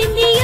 बिंदिया